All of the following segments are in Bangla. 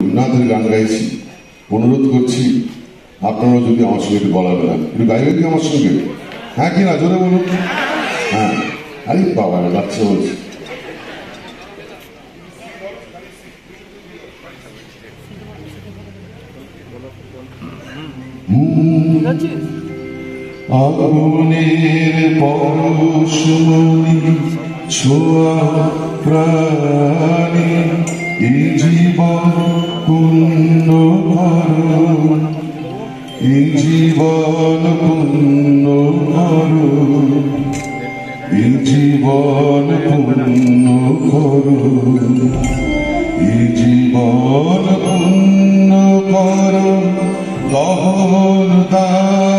রবীন্দ্রনাথের গান গাইছি। অনুরোধ করছি, আপনারাও যদি আমার সঙ্গে একটু গলা বেড়ান একটু গাইবেন কি আমার সঙ্গে? হ্যাঁ কি না, জোরে বলুন। হ্যাঁ। আরে বাবা বাচ্চা বলছি। আগুনের পরশমণি, ছোঁয়া প্রাণী এই জীবন এই জীবন পুণ্য করো। এই জীবন পুণ্য করো। এই জীবন পুণ্য করো। দহন দানে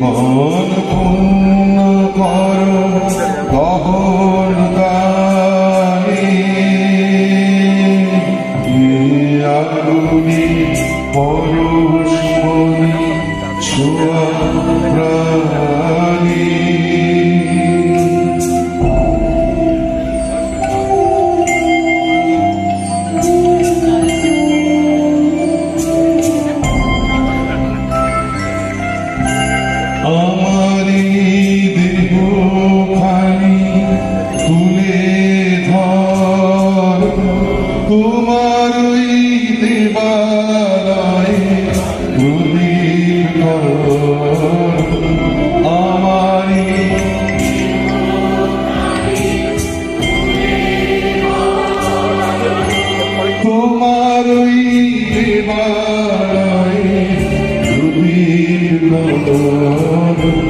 জীবন পূর্ণ কর গহন গানে আগুনি পরশ মনে ছোঁয়া প্রাণী। তোমার ওই দেবালয়ে প্রদীপ কর আমারি তোমার ওই দেবালয়ে প্রদীপ কর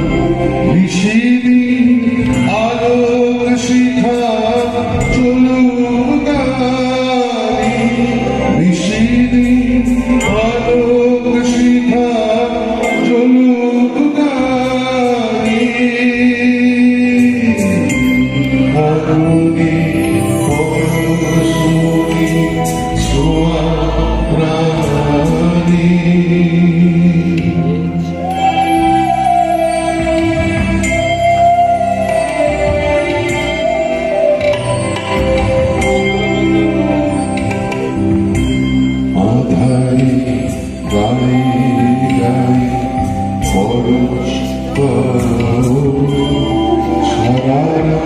পরশ করো সারারা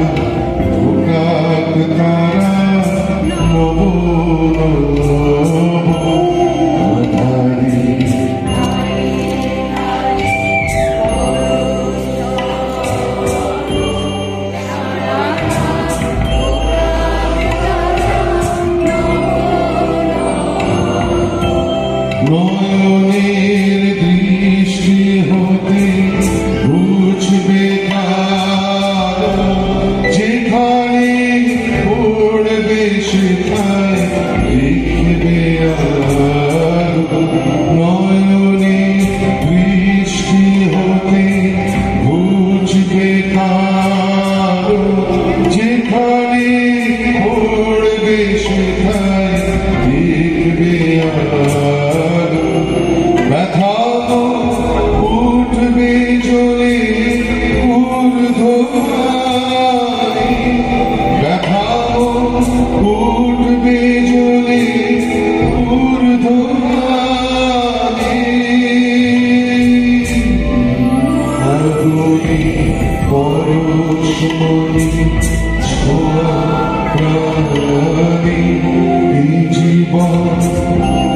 পরশ মনে ছোঁয়া প্রাণী জীবন